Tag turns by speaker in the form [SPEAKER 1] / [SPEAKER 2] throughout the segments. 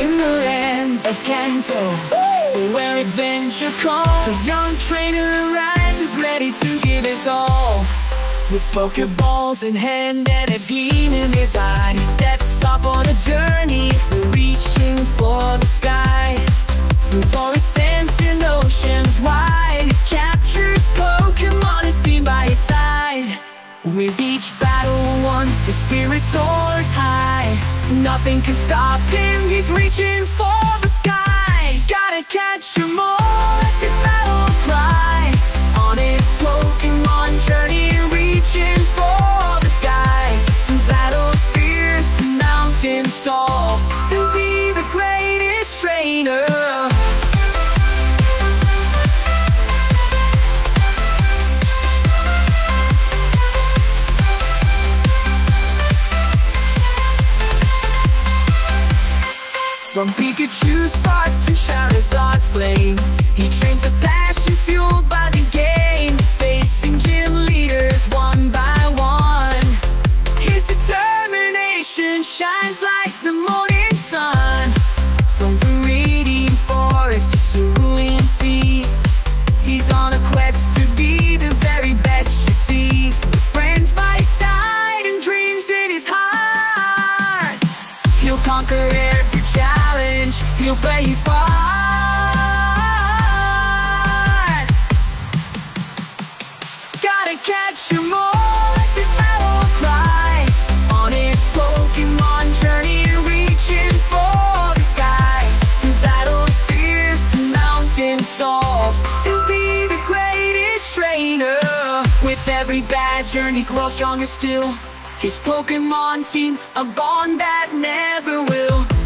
[SPEAKER 1] In the land of Kanto Where adventure calls. A young trainer rises ready to give his all. With Pokeballs in hand and a gleam in his eye He sets Nothing can stop him, he's reaching for the sky. Gotta catch 'em all, that's his battle cry. On his Pokemon journey, reaching for the sky. Through battles fierce, mountains tall. He'll be the greatest trainer From Pikachu's spark to Charizard's flame. He trains a passion fueled by the game Facing gym leaders one by one. His determination shines like the morning sun. From Viridian Forest to Cerulean Sea He's on a quest to be the very best you see. With friends by his side and dreams in his heart. He'll conquer every challenge. He'll play his part. Gotta catch 'em all. That's his battle cry. On his Pokemon journey, reaching for the sky. Through battles fierce and mountains tall, he'll be the greatest trainer. With every bad journey, grows stronger still. His Pokemon team, a bond that never will.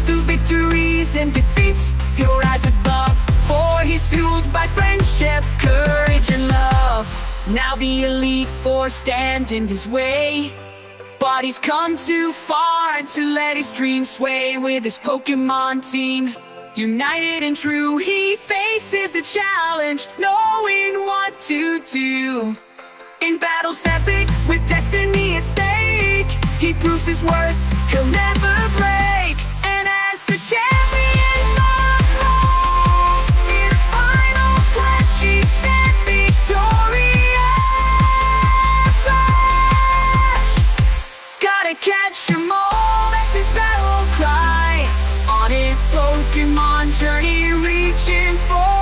[SPEAKER 1] Now the Elite Four stand in his way. But he's come too far to let his dreams sway with his Pokemon team. United and true, he faces the challenge, knowing what to do. In battles epic, with destiny at stake He proves his worth, he'll never break And as the champion Pokemon journey reaching for